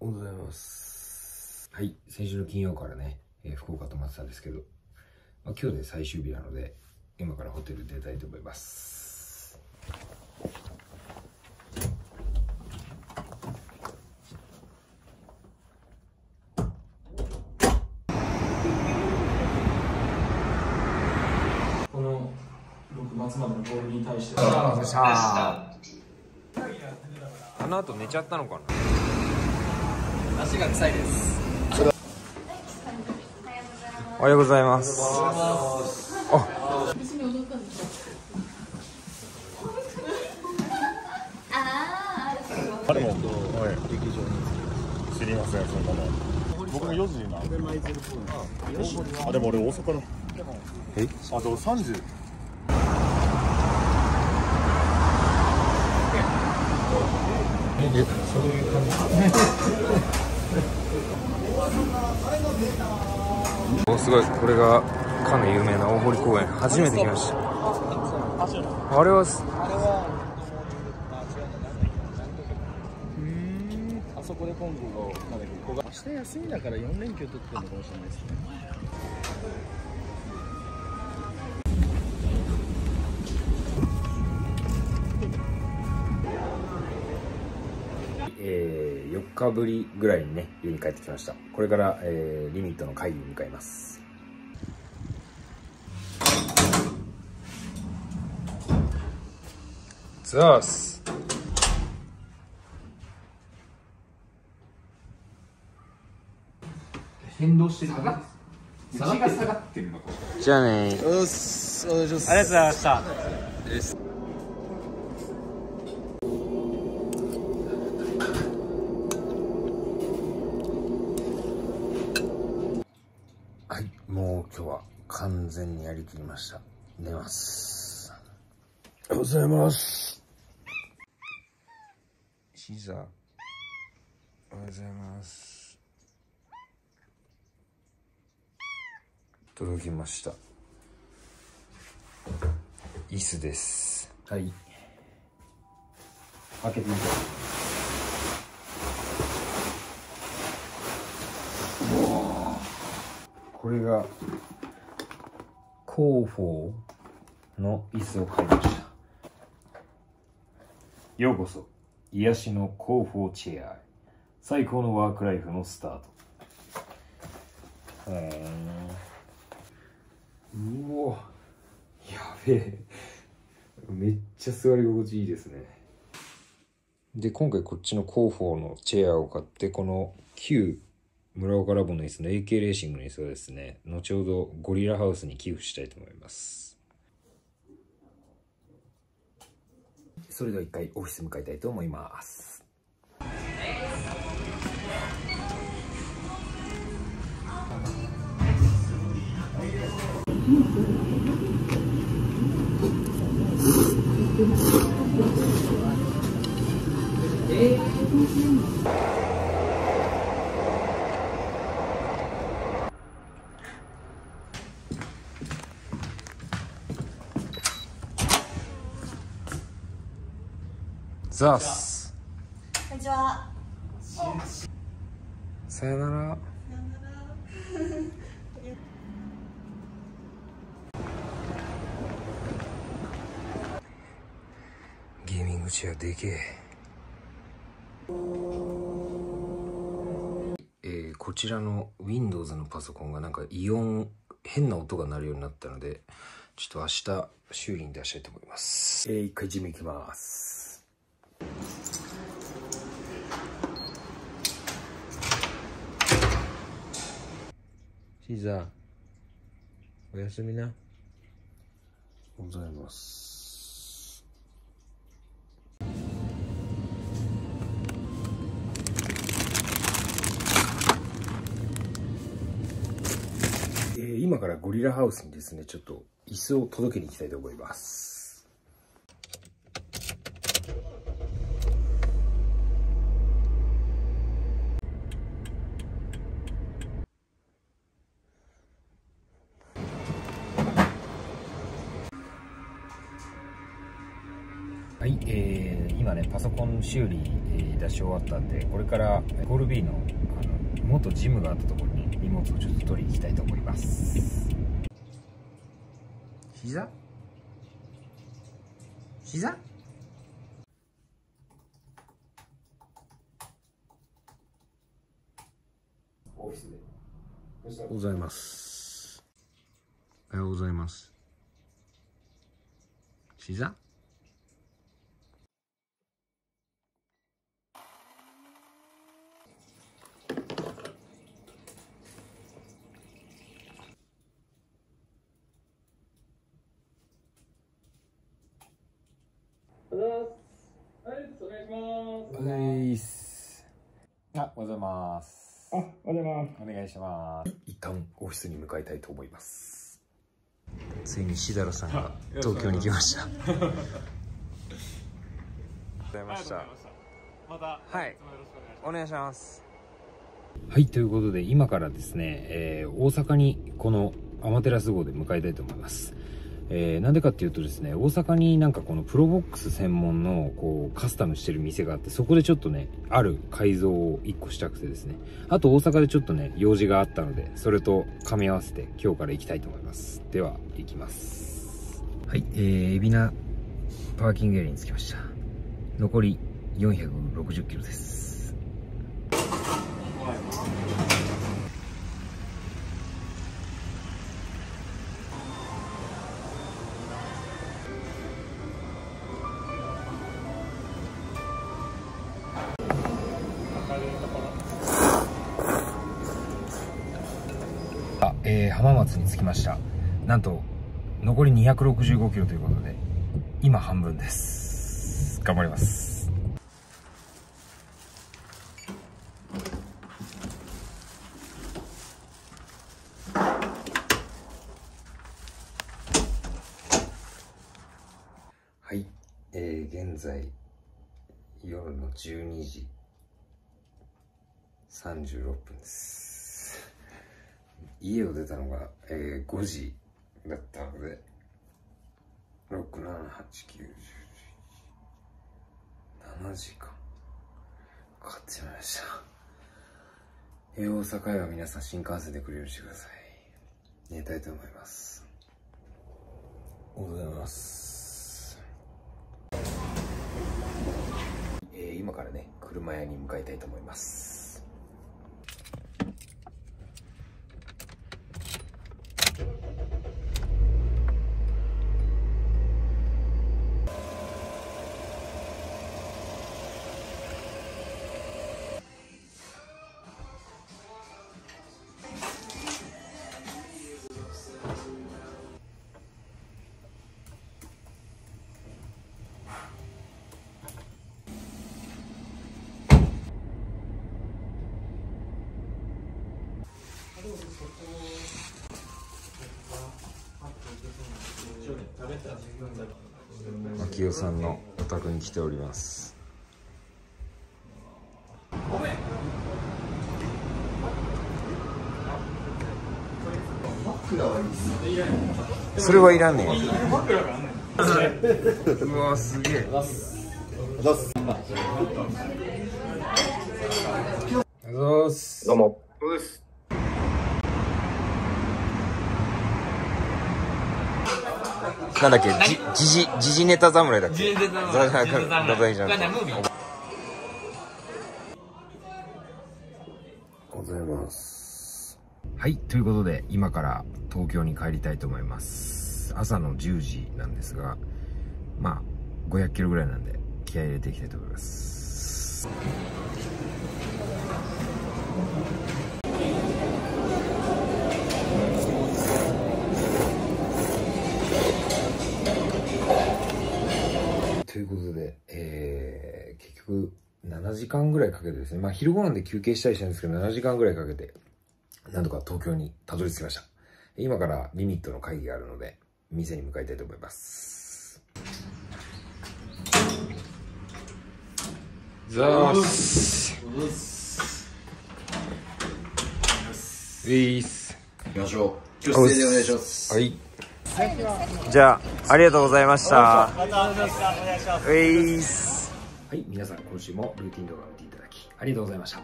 おはようございます。はい、先週の金曜からね、えー福岡泊まってたんですけど、まあ、今日で最終日なので、今からホテル出たいと思います。この6松までのボールに対してあの後寝ちゃったのかな足が臭いですおはようございます。あれも、はい、劇場に知りません、そんなの。僕の4時な。あ、でも俺大阪の。えあ、でも3時。お すごい、これがかの有名な大堀公園、初めて来ました。あれはす、あそこで今度が、まだ、ここが。明日休みだから4連休取ってるのかもしれないですね。日ぶりぐらいにね、家に帰ってきました。これから、えー、リミットの会議に向かいます。ザース変動してる下がっ下がが下がってるのかじゃあねよし、お願いします。ありがとうございましたはい、もう今日は完全にやりきりました。寝ます。おはようございます。シザー。おはようございます。届きました。椅子です。はい。開けてみて。これがコーフォーの椅子を買いましたようこそ癒しのコーフォーチェア。へ最高のワークライフのスタート。へえうおやべえ。めっちゃ座り心地いいですね。で今回こっちのコーフォーのチェアを買ってこの旧村岡ラボの椅子の AK レーシングの椅子をですね後ほどゴリラハウスに寄付したいと思います。それでは一回オフィス向かいたいと思いますザースこんにちは。さよなら。ゲーミングチェアでけえ。えーこちらの Windows のパソコンがなんかイオン変な音が鳴るようになったのでちょっと明日修理に出したいと思います。えー、一回ジム行きますシーザー。おやすみな。ございます。えー今からゴリラハウスにですねちょっと椅子を届けに行きたいと思います。今今ねパソコン修理出し終わったんでこれからゴール B のあの元ジムがあったところに荷物をちょっと取りに行きたいと思います。膝？膝？オフィスで。おはようございます。おはようございます。膝？おはよういすあ、おはようございます。あ、おはようございます。お願いします。一旦オフィスに向かいたいと思いますついにしだらさんが東京に来ましたございましたまた、はい。お願いしますはいということで今からですね、えー大阪にこのアマテラス号で向かいたいと思いますえーなんでかっていうとですね大阪になんかこのプロボックス専門のこうカスタムしてる店があってそこでちょっとねある改造を1個したくてですね。あと大阪でちょっとね用事があったのでそれと噛み合わせて今日から行きたいと思います。では行きます。はいえー、海老名パーキングエリアに着きました。残り460キロです。浜松に着きました。なんと残り265キロということで今半分です。頑張ります。はい、えー、現在夜の12時36分です。家を出たのが、えー5時だったので6789107時間か。かってしまいました、えー大阪へは皆さん新幹線で来るようにしてください。寝たいと思います。おはようございます。えー今からね車屋に向かいたいと思います。秋代さんのお宅に来ております。それはいらんねん。うわすげえ。ありがとうございます。どうも。そうですなんだっけ？じ時事時事ネタ侍だっけ？時事ネタ侍。じゃなくてございますはいということで今から東京に帰りたいと思います朝の10時なんですがまあ500キロぐらいなんで気合い入れていきたいと思いますことで、えー、結局7時間ぐらいかけてですね、まあ昼ご飯で休憩したりしたんですけど、7時間ぐらいかけて、なんとか東京にたどり着きました。今からリミットの会議があるので、店に向かいたいと思います。ざーす。ウィース。行きましょう。挙手制でお願いします。はい。じゃあ、ありがとうございました。またお願いします。はい、皆さん今週もルーティン動画を見ていただきありがとうございました。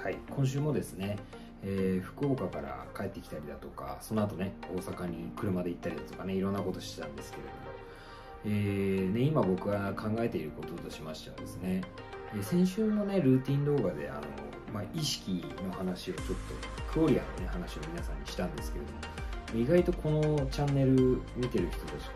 はい、今週もですね、えー福岡から帰ってきたりだとか、その後ね、大阪に車で行ったりだとかね、いろんなことしてたんですけれども、えーね、今僕が考えていることとしましてはですね、えー先週のね、ルーティン動画で、あの、まあ、意識の話をちょっと、クオリアのね、話を皆さんにしたんですけれども、意外とこのチャンネル見てる人たち、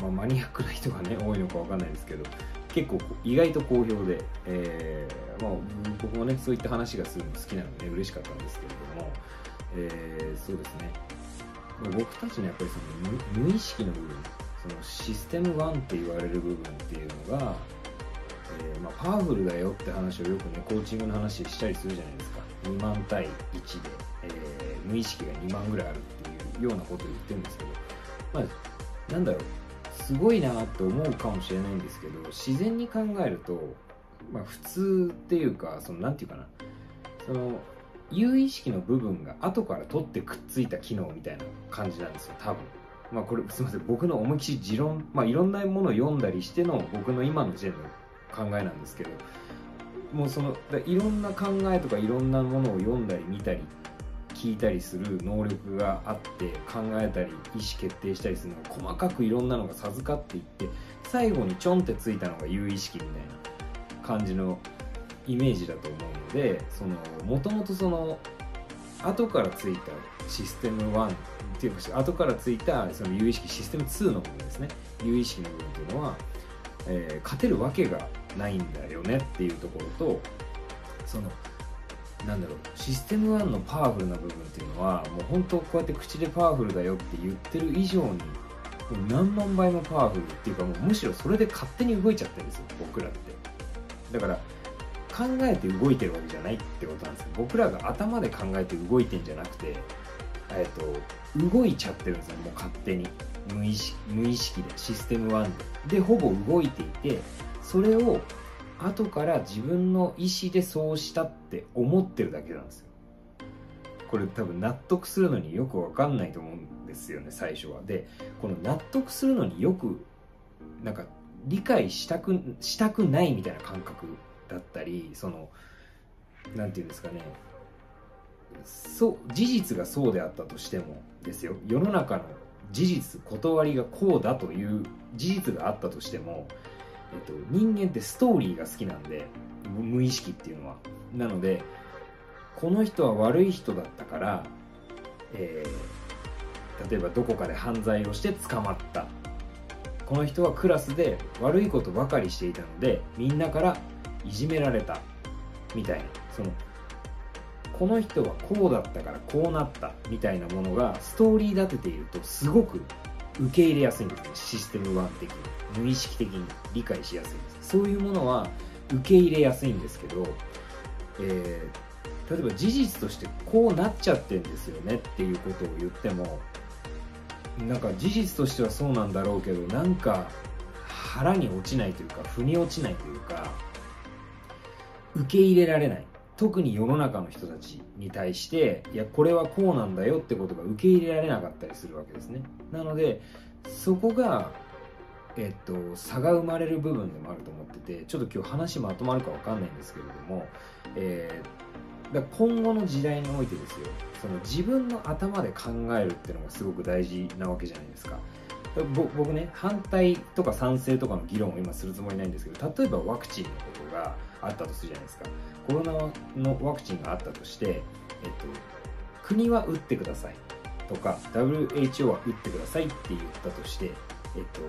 まあ、マニアックな人がね、多いのかわかんないですけど、結構意外と好評で、えーまあ、僕もねそういった話がするの好きなので、ね、嬉しかったんですけれども、えーそうですね。僕たちのやっぱりその無意識の部分そのシステム1って言われる部分っていうのが、えーまあ、パワフルだよって話をよくねコーチングの話したりするじゃないですか。2万対1で、えー無意識が2万ぐらいあるようなことを言ってるんですけどまあなんだろうすごいなって思うかもしれないんですけど自然に考えると、まあ、普通っていうかそのなんていうかなその有意識の部分が後から取ってくっついた機能みたいな感じなんですよ多分。まあこれすみません僕の思いっきり持論まあいろんなものを読んだりしての僕の今の時点の考えなんですけどもうそのいろんな考えとかいろんなものを読んだり見たりっ聞いたりする能力があって考えたり意思決定したりするのが細かくいろんなのが授かっていって最後にちょんってついたのが有意識みたいな感じのイメージだと思うのでもともとその後からついたシステム1っていうか後からついたその有意識システム2の部分ですね。有意識の部分っていうのは、えー勝てるわけがないんだよねっていうところとそのなんだろうシステム1のパワフルな部分っていうのはもう本当こうやって口でパワフルだよって言ってる以上にもう何万倍もパワフルっていうかもうむしろそれで勝手に動いちゃってるんですよ僕らって。だから考えて動いてるわけじゃないってことなんですよ。僕らが頭で考えて動いてんじゃなくてえっと動いちゃってるんですよもう勝手に。無意識無意識でシステム1で。でほぼ動いていてそれを後から自分の意思でそうしたって思ってるだけなんですよ。これ多分納得するのによくわかんないと思うんですよね最初は。でこの納得するのによくなんか理解したくしたくないみたいな感覚だったりそのなんていうんですかね。そう事実がそうであったとしてもですよ。世の中の事実断りがこうだという事実があったとしても、えっと、人間ってストーリーが好きなんで無意識っていうのは。なのでこの人は悪い人だったから、えー例えばどこかで犯罪をして捕まった。この人はクラスで悪いことばかりしていたのでみんなからいじめられた。みたいな。そのこの人はこうだったからこうなった。みたいなものがストーリー立てているとすごく受け入れやすいんですシステム1的に無意識的に理解しやすい。んですそういうものは受け入れやすいんですけど、えー例えば事実としてこうなっちゃってんですよねっていうことを言ってもなんか事実としてはそうなんだろうけどなんか腹に落ちないというか腑に落ちないというか受け入れられない。特に世の中の人たちに対していやこれはこうなんだよってことが受け入れられなかったりするわけですね。なのでそこがえっと差が生まれる部分でもあると思っててちょっと今日話まとまるかわかんないんですけれども、えーだ今後の時代においてですよその自分の頭で考えるっていうのがすごく大事なわけじゃないですか。僕ね反対とか賛成とかの議論を今するつもりないんですけど例えばワクチンのことがあったとするじゃないですか。コロナのワクチンがあったとして、えっと、国は打ってください。とか WHO は打ってくださいって言ったとして、えっと、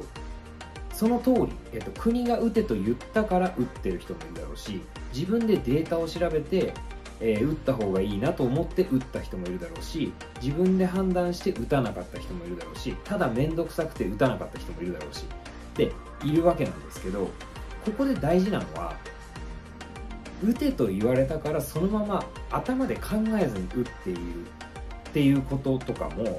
その通り、えっと、国が打てと言ったから打ってる人もいるだろうし自分でデータを調べてえー打った方がいいなと思って打った人もいるだろうし自分で判断して打たなかった人もいるだろうしただ面倒くさくて打たなかった人もいるだろうしでいるわけなんですけどここで大事なのは打てと言われたからそのまま頭で考えずに打っているっていうこととかも、えっ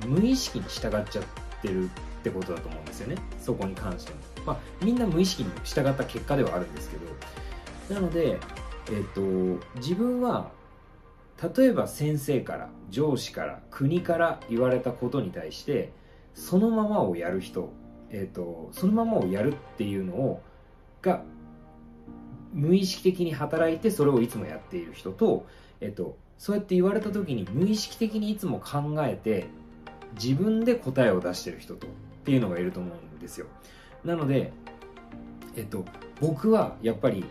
と、無意識に従っちゃってるってことだと思うんですよね。そこに関しても。まあみんな無意識に従った結果ではあるんですけど。なのでえっと、自分は例えば先生から上司から国から言われたことに対してそのままをやる人、えっと、そのままをやるっていうのをが無意識的に働いてそれをいつもやっている人と、えっと、そうやって言われた時に無意識的にいつも考えて自分で答えを出してる人とっていうのがいると思うんですよ。なのでえっと僕はやっぱり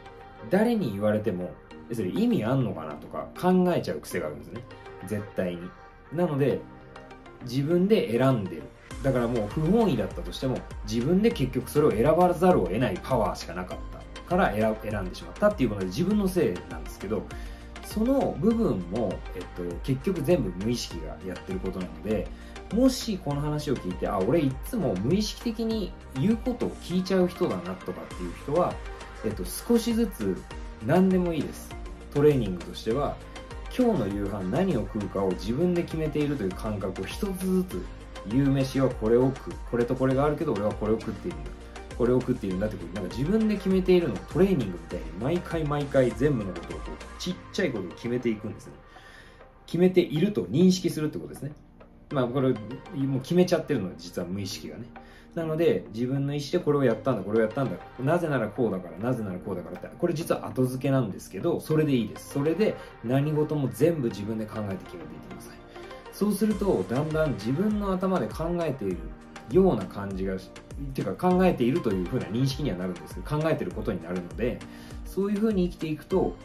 誰に言われてもそれ意味あんのかなとか考えちゃう癖があるんですね。絶対に。なので自分で選んでる。だからもう不本意だったとしても自分で結局それを選ばざるを得ないパワーしかなかった。から選選んでしまったっていうことで自分のせいなんですけどその部分も、えっと、結局全部無意識がやってることなのでもしこの話を聞いてあ俺いつも無意識的に言うことを聞いちゃう人だなとかっていう人は、えっと、少しずつ何でもいいです。トレーニングとしては今日の夕飯何を食うかを自分で決めているという感覚を一つずつ夕飯はこれを食うこれとこれがあるけど俺はこれを食っているんだ。これを食っているんだってことなんか自分で決めているのをトレーニングみたいに毎回毎回全部のことをこうちっちゃいことを決めていくんですね。決めていると認識するってことですね。まあこれもう決めちゃってるのは実は無意識がね。なので自分の意思でこれをやったんだこれをやったんだなぜならこうだからなぜならこうだからってこれ実は後付けなんですけどそれでいいです。それで何事も全部自分で考えて決めていってください。そうするとだんだん自分の頭で考えているような感じがっていうか考えているというふうな認識にはなるんですけど考えてることになるのでそういうふうに生きていくと、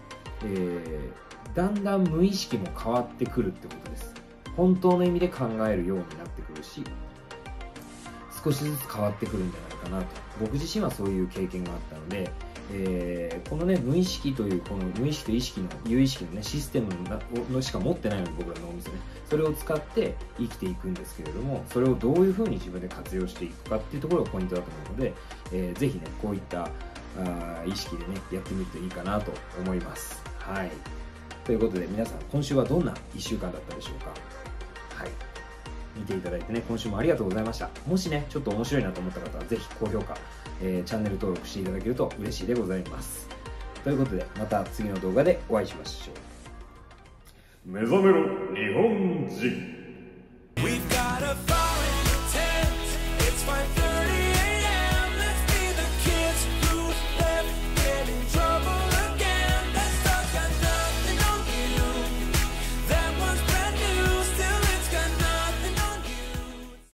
えー、だんだん無意識も変わってくるってことです。本当の意味で考えるようになってくるし少しずつ変わってくるんじゃないかなと。僕自身はそういう経験があったので、えー、このね無意識というこの無意識と意識の有意識のねシステムのしか持ってないので僕らのお店ね。それを使って生きていくんですけれどもそれをどういうふうに自分で活用していくかっていうところがポイントだと思うので、えー、ぜひねこういったあ意識でねやってみるといいかなと思います。はい。ということで皆さん今週はどんな1週間だったでしょうか？はい。見ていただいてね、今週もありがとうございました。もしね、ちょっと面白いなと思った方は、ぜひ高評価、えー、チャンネル登録していただけると嬉しいでございます。ということで、また次の動画でお会いしましょう。目覚めろ、日本人